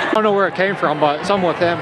I don't know where it came from, but some with him.